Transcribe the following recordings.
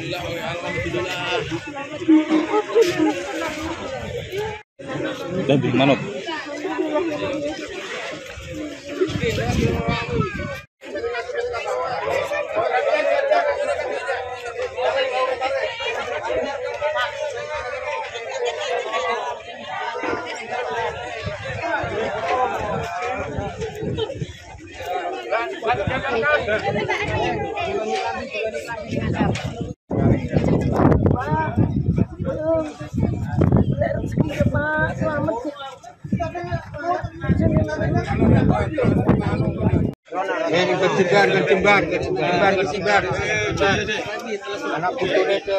Alhamdulillah, alhamdulillah. Jadi manut. Jangan Mana? Ini kecimbar, kecimbar, kecimbar, kecimbar. Anak putune ke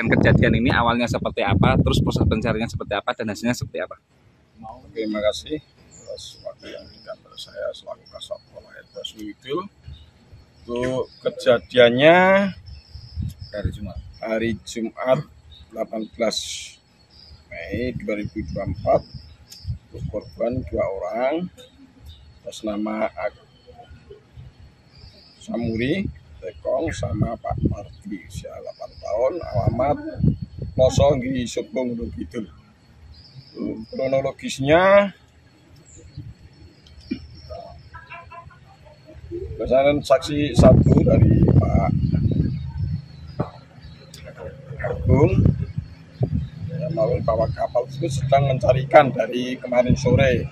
Dan kejadian ini awalnya seperti apa, terus proses pencarian seperti apa, dan hasilnya seperti apa? Terima kasih atas waktu yang diberikan saya selaku Kasat Polres Baswidul. Untuk kejadiannya Dari Jumat. hari Jumat 18 Mei 2024 untuk korban dua orang atas nama Samuri Tekong sama Pak Mardi usia 8 tahun alamat Loso di Subung Kidul. Untuk kronologisnya berdasarkan saksi satu dari Pak Agung yang melalui bawah kapal tersebut sedang mencarikan dari kemarin sore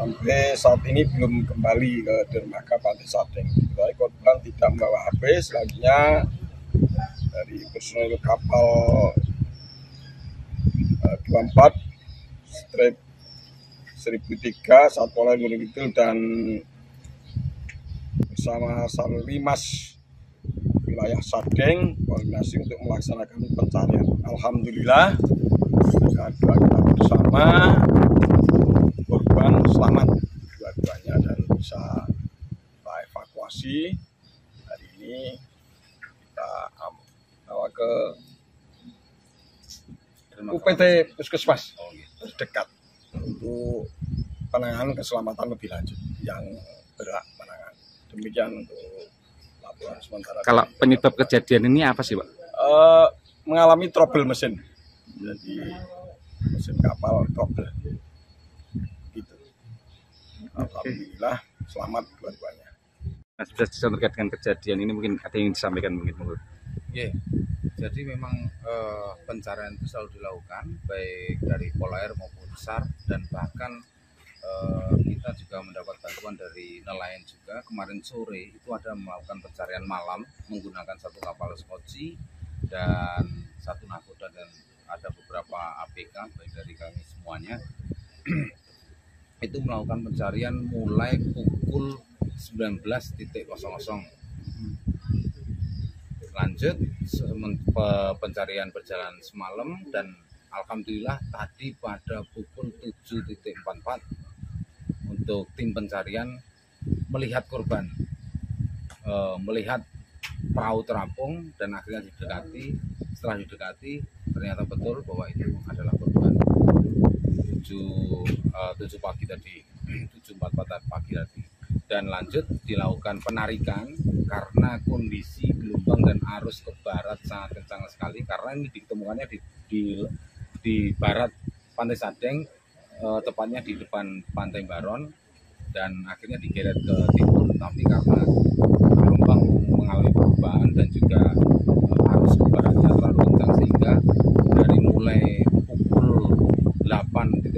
sampai saat ini belum kembali ke dermaga Pantai Sadeng. Tapi korban tidak membawa HP, selanjutnya dari personel kapal eh, 24 strip 1003 Satpol Gunung dan bersama Sarlimas wilayah Sadeng koordinasi untuk melaksanakan pencarian. Alhamdulillah kita bersama korban selamat dua-duanya dan bisa kita evakuasi. Hari ini kita am- bawa ke UPT Puskesmas terdekat untuk penanganan keselamatan lebih lanjut yang berhak penanganan. Demikian untuk laporan sementara. Kalau penyebab kejadian ini apa sih, Pak? Eh, mengalami trouble mesin. Jadi mesin kapal trouble. Gitu. Alhamdulillah selamat dua-duanya. Nah, sudah bisa terkait dengan kejadian ini mungkin ada yang disampaikan mungkin menurut. Iya, jadi memang eh, pencarian itu selalu dilakukan baik dari Polair maupun SAR dan bahkan eh, kita juga mendapat bantuan dari nelayan juga. Kemarin sore itu ada melakukan pencarian malam menggunakan satu kapal skoci dan satu nakoda dan ada beberapa APK baik dari kami semuanya. Itu melakukan pencarian mulai pukul 19.00 lanjut pencarian berjalan semalam dan alhamdulillah tadi pada pukul 7.44 untuk tim pencarian melihat korban Eh, melihat perahu terapung dan akhirnya didekati. Setelah didekati ternyata betul bahwa itu adalah korban 7 eh, 7 pagi tadi 7.44 pagi tadi dan lanjut dilakukan penarikan karena kondisi gelombang dan arus ke barat sangat kencang sekali. Karena ini ditemukannya di di, di barat Pantai Sadeng eh, tepatnya di depan Pantai Baron dan akhirnya digeret ke timur. Tapi karena gelombang mengalami perubahan dan juga eh, arus ke baratnya terlalu kencang sehingga dari mulai pukul 8.00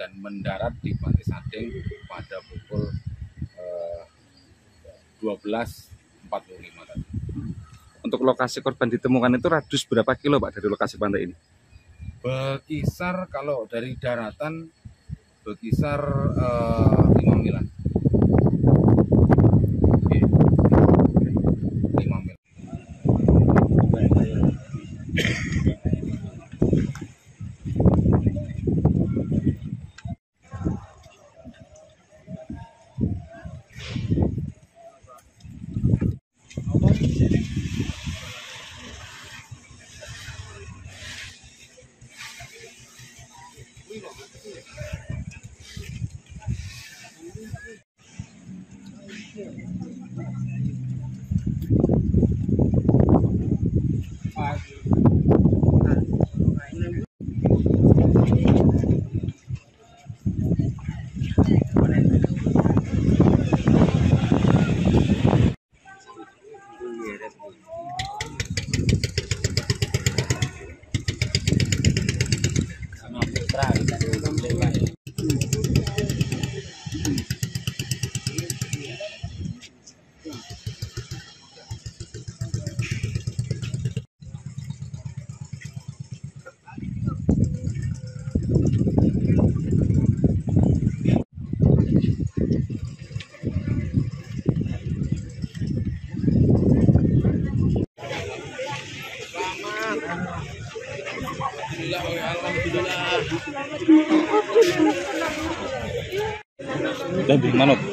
dan mendarat di Pantai Sadeng pada pukul 12.45 tadi. Untuk lokasi korban ditemukan itu radius berapa kilo Pak dari lokasi pantai ini? Berkisar kalau dari daratan berkisar eh, Dan di mana? Ini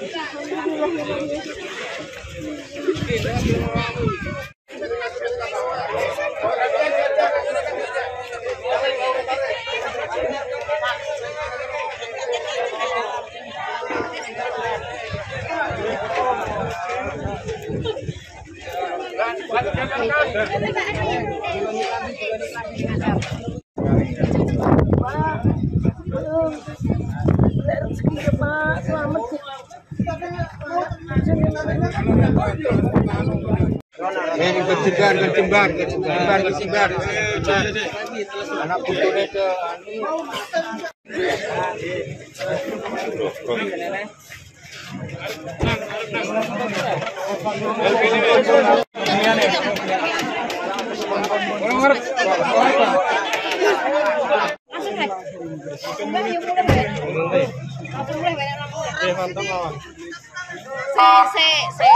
kecimbar, kecimbar, kecimbar, kecimbar. Anak putune ke Mulai, Mbak. Langsung mulai, Mbak, langsung mulai. Se, se, se.